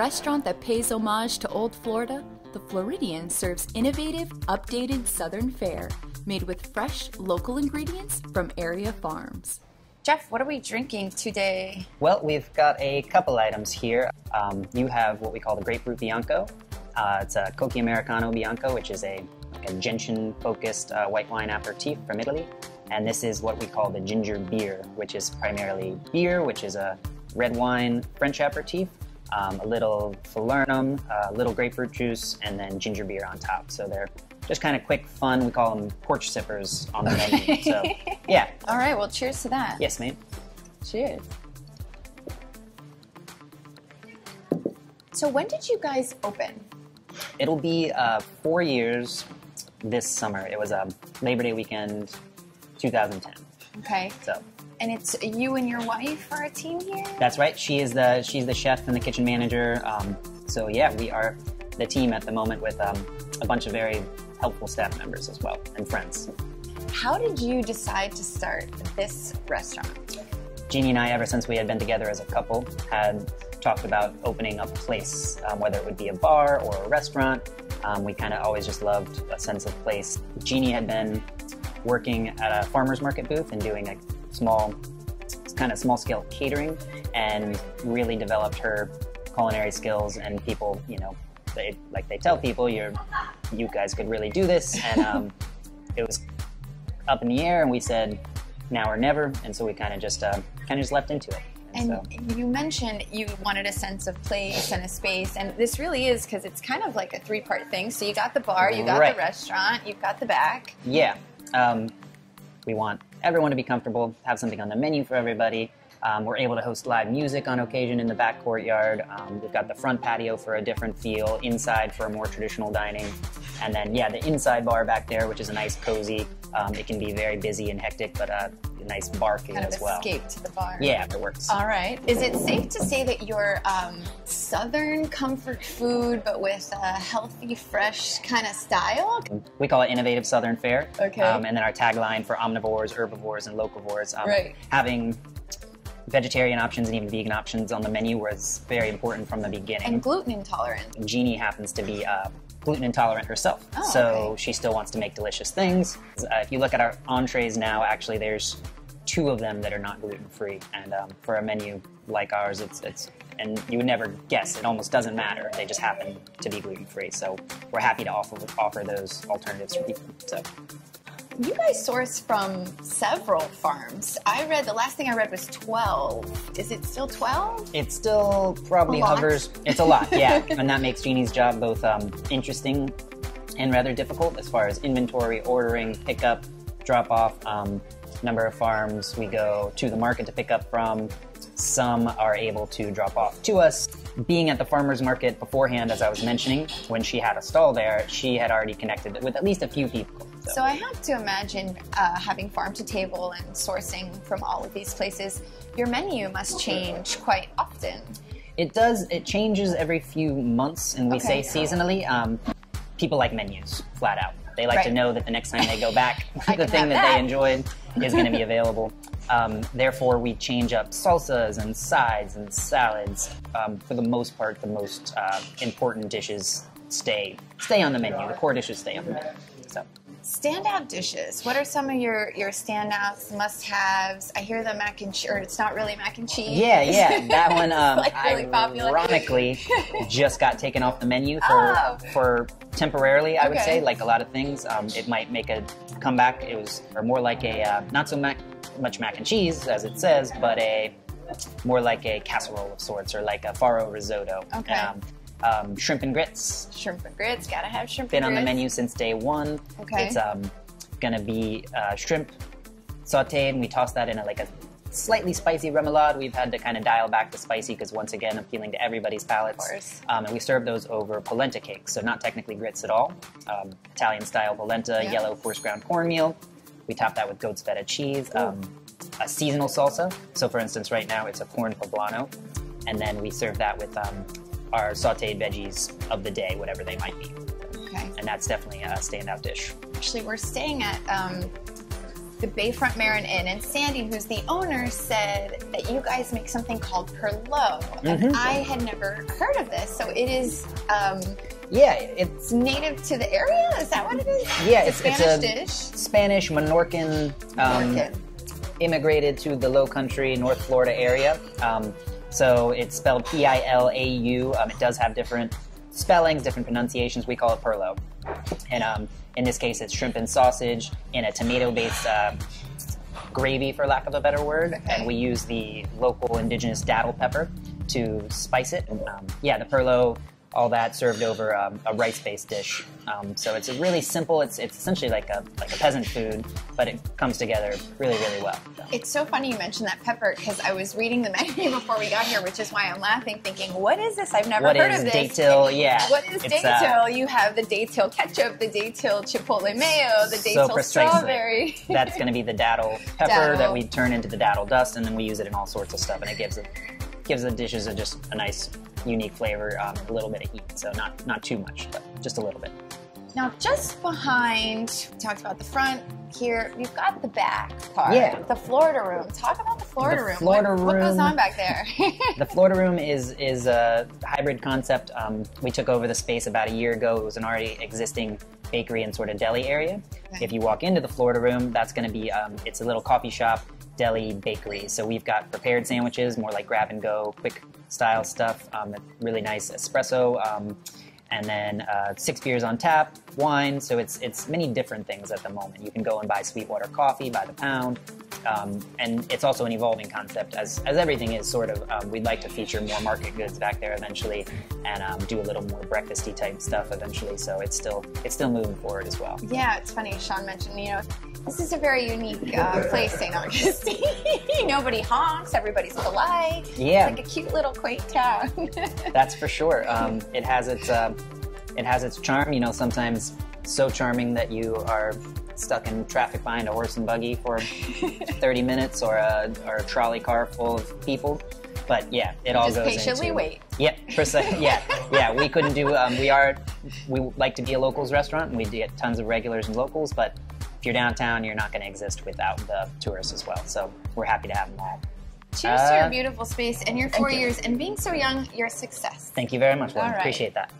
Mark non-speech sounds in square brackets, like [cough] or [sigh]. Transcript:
restaurant that pays homage to Old Florida, the Floridian serves innovative, updated Southern fare made with fresh, local ingredients from area farms. Jeff, what are we drinking today? Well, we've got a couple items here. Um, you have what we call the grapefruit bianco. Uh, it's a Cocchi Americano Bianco, which is a, like a gentian-focused uh, white wine aperitif from Italy. And this is what we call the ginger beer, which is primarily Byrrh, which is a red wine French aperitif, um, a little falernum, a little grapefruit juice, and then ginger beer on top. So they're just kind of quick, fun. We call them porch sippers on the menu. [laughs] So, yeah. All right, well, cheers to that. Yes, mate. Cheers. So, when did you guys open? It'll be uh, four years this summer. It was a Labor Day weekend, 2010. Okay. So And it's you and your wife are a team here? that's right. She is the she's the chef and the kitchen manager. Um, so yeah, we are the team at the moment with um, a bunch of very helpful staff members as well and friends. How did you decide to start this restaurant? Genie and I, ever since we had been together as a couple, had talked about opening a place, um, whether it would be a bar or a restaurant. Um, we kind of always just loved a sense of place. Genie had been working at a farmer's market booth and doing a small, kind of small scale catering and really developed her culinary skills and people, you know, they, like they tell people, you're, you guys could really do this. And [laughs] um, it was up in the air and we said, now or never. And so we kind of just, uh, kind of just leapt into it. And so, you mentioned you wanted a sense of place and a space, and this really is because it's kind of like a three part thing. So you got the bar, you got Right. the restaurant, you've got the back. yeah, um, we want everyone to be comfortable, have something on the menu for everybody. Um, we're able to host live music on occasion in the back courtyard. Um, we've got the front patio for a different feel, inside for a more traditional dining. And then, yeah, the inside bar back there, which is a nice, cozy. Um, it can be very busy and hectic, but uh, a nice bar feel Kind of as well. escape to the bar. Yeah, it works. All right. Is it safe to say that you're um, southern comfort food, but with a healthy, fresh kind of style? We call it innovative Southern fare. Okay. Um, and then our tagline for omnivores, herbivores, and locavores. Um, Right. Having vegetarian options and even vegan options on the menu was very important from the beginning. And gluten intolerant. Genie happens to be uh, gluten intolerant herself, Oh, so okay. she still wants to make delicious things. Uh, if you look at our entrees now, actually, there's two of them that are not gluten free, and um, for a menu like ours, it's it's and you would never guess. It almost doesn't matter. They just happen to be gluten free. So we're happy to offer offer those alternatives for people. So You guys source from several farms. I read, the last thing I read was 12. Is it still 12? it still probably hovers. It's a lot, yeah, [laughs] and that makes Genie's job both um, interesting and rather difficult as far as inventory, ordering, pickup, drop off. Um, number of farms we go to the market to pick up from. Some are able to drop off to us. Being at the farmers market beforehand, as I was mentioning, when she had a stall there, she had already connected with at least a few people. So I have to imagine uh, having farm to table and sourcing from all of these places. Your menu must change quite often. It does. It changes every few months, and we Okay. say seasonally. Um, people like menus, flat out. They like to know that the next time they go back, [laughs] [laughs] the thing that, that. they enjoyed [laughs] is going to be available. Um, therefore, we change up salsas and sides and salads. Um, for the most part, the most uh, important dishes stay stay on the menu. The core dishes stay on the menu. So. Standout dishes. What are some of your, your standouts, must haves? I hear the mac and cheese, or it's not really mac and cheese. Yeah, yeah, [laughs] that one. Um, like really ironically, [laughs] just got taken off the menu for Oh. for temporarily. I would say, like a lot of things, um, it might make a comeback. It was or more like a uh, not so mac, much mac and cheese as it says, but a more like a casserole of sorts, or like a farro risotto. Okay. Um, um, shrimp and grits Shrimp and grits. Gotta have shrimp been on the grits. menu since day one. Okay. It's um, gonna be uh, shrimp sauteed, and we toss that in a, like a slightly spicy remoulade. We've had to kind of dial back the spicy because once again, appealing to everybody's palates. Of course. Um, and we serve those over polenta cakes, so not technically grits at all. Um, Italian style polenta, Yeah. yellow coarse ground cornmeal. We top that with goat's feta cheese. Um, a seasonal salsa. So, for instance, right now it's a corn poblano, and then we serve that with um, our sautéed veggies of the day, whatever they might be Okay. and that's definitely a standout dish. Actually, we're staying at um, the Bayfront Marin Inn, and Sandy, who's the owner, said that you guys make something called perlo, and Mhm. I had never heard of this. So it is um, Yeah, it's native to the area. Is that what it is? Yeah, it's, it's- a it's Spanish a- dish. Spanish Menorcan. Um, Market. immigrated to the Low Country, North Florida area. Um, so it's spelled P I L A U. Um, it does have different spellings, different pronunciations. We call it Perlo. And um, in this case, it's shrimp and sausage in a tomato based uh, gravy, for lack of a better word. Okay. And we use the local indigenous datil pepper to spice it. Um, yeah, the Perlo. All that served over um, a rice-based dish, um, so it's a really simple. It's it's essentially like a like a peasant food, but it comes together really really well. So. It's so funny you mentioned that pepper because I was reading the [laughs] menu before we got here, which is why I'm laughing, thinking, "What is this? I've never What heard of this." Datil? [laughs] Yeah. What is Datil? uh, you have the Datil ketchup, the Datil chipotle mayo, the So Datil precisely. strawberry. [laughs] That's going to be the datil pepper Datil. that we turn into the datil dust, and then we use it in all sorts of stuff, and it gives it gives the dishes a, just a nice, unique flavor, um, a little bit of heat. So not not too much, but just a little bit. Now, just behind, we talked about the front here. We've got the back part. Yeah. The Florida room. Talk about the Florida The room. Florida what, what goes on back there? [laughs] The Florida Room is is a hybrid concept. Um, we took over the space about a year ago. It was an already existing bakery and sort of deli area. Okay. If you walk into the Florida Room, that's going to be um, it's a little coffee shop, deli, bakery. So we've got prepared sandwiches, more like grab and go, quick style stuff. Um, really nice espresso. Um, and then uh, six beers on tap, wine. So it's it's many different things at the moment. You can go and buy Sweetwater coffee by the pound, um, and it's also an evolving concept as as everything is. Sort of, um, we'd like to feature more market goods back there eventually, and um, do a little more breakfasty type stuff eventually. So it's still it's still moving forward as well. yeah, it's funny. Sean mentioned, you know, this is a very unique uh, place, St. Augustine. [laughs] Nobody honks. Everybody's polite. Yeah. It's like a cute little quaint town. [laughs] That's for sure. Um, it has its uh, it has its charm. You know, sometimes so charming that you are stuck in traffic behind a horse and buggy for [laughs] 30 minutes, or a or a trolley car full of people. But yeah, it all Just goes patiently into wait. Yeah, precise. Yeah, yeah. We couldn't do. Um, we are. We like to be a locals restaurant, and we get tons of regulars and locals. But if you're downtown, you're not going to exist without the tourists as well. So we're happy to have them all. Cheers to Uh, your beautiful space and your four you. years and being so young, your success. Thank you very much. Well, All right. appreciate that.